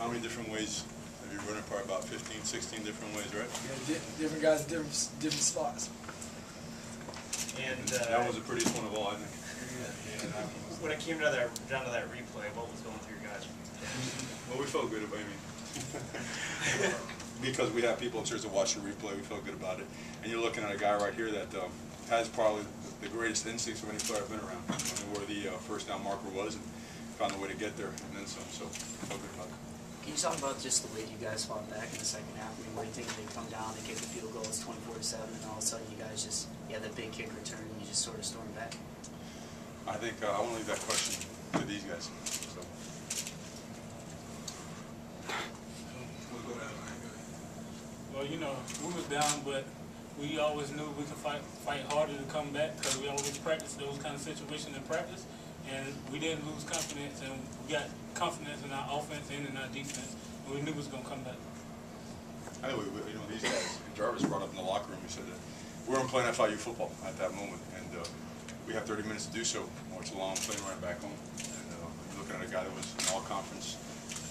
how many different ways have you run it? Probably about 15, 16 different ways, right? Yeah, di- different guys, different different spots. And That uh, was the prettiest one of all, I think. when it came to that down to that replay, what was going through your guys' Well, we felt good about, it. because we have people upstairs to watch the replay, we felt good about it. And you're looking at a guy right here that um, has probably the greatest instincts of any player I've been around. I mean, where the uh, first down marker was and found a way to get there and then some, so felt good about it. Can you talk about just the way you guys fought back in the second half? I mean, where do you think they come down, they kick the field goal, it's 24 to 7, and all of a sudden you guys just, you have that big kick return, and you just sort of storm back? I think, uh, I want to leave that question to these guys, so. Well, you know, we was down, but we always knew we could fight fight harder to come back because we always practiced those kind of situations in practice, and we didn't lose confidence, and we got confidence in our offense and in our defense, and we knew it was gonna come back. Anyway, we- you know, these guys, Jarvis brought up in the locker room, he said that we weren't playing FIU football at that moment, and uh, we have 30 minutes to do so, or it's a long plane ride back home. And uh, looking at a guy that was an all-conference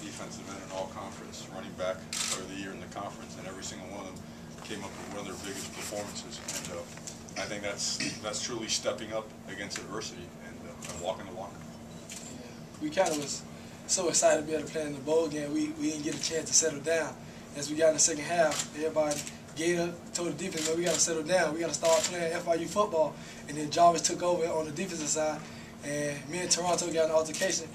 defensive end, an all-conference running back player of the year in the conference, and every single one of them came up with one of their biggest performances. And uh, I think that's that's truly stepping up against adversity and, walking the walk. Yeah. We kind of was so excited to be able to play in the bowl game. We, we didn't get a chance to settle down. As we got in the second half, everybody Gator told the defense, man, we got to settle down. We got to start playing FIU football. And then Jarvis took over on the defensive side, and me and Toronto got an altercation.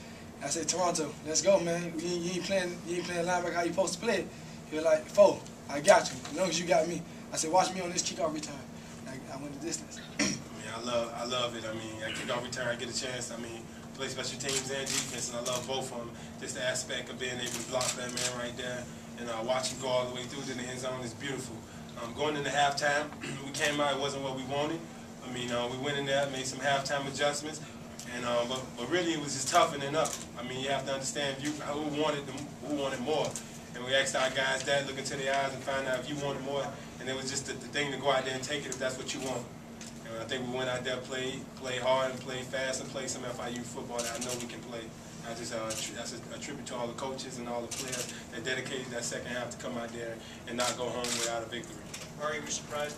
I said, Toronto, let's go, man. You, ain't- you ain't playing, you ain't playing linebacker how you supposed to play. it." He was like, Fo, I got you. As long as you got me. I said, watch me on this kickoff return. I, I went the distance. I love, I love it. I mean, I kick off return, I get a chance. I mean, play special teams and defense, and I love both of them. Just the aspect of being able to block that man right there and uh, watch him go all the way through to the end zone is beautiful. Um, going into halftime, we came out, it wasn't what we wanted. I mean, uh, we went in there, made some halftime adjustments, and uh, but, but really it was just toughening up. I mean, you have to understand you, who wanted them, who wanted more. And we asked our guys that, look into their eyes and find out if you wanted more. And it was just the, the thing to go out there and take it if that's what you want. And I think we went out there, played, played hard, and played fast, and played some FIU football that I know we can play. I just uh, that's a, a tribute to all the coaches and all the players that dedicated that second half to come out there and not go home without a victory. Were you surprised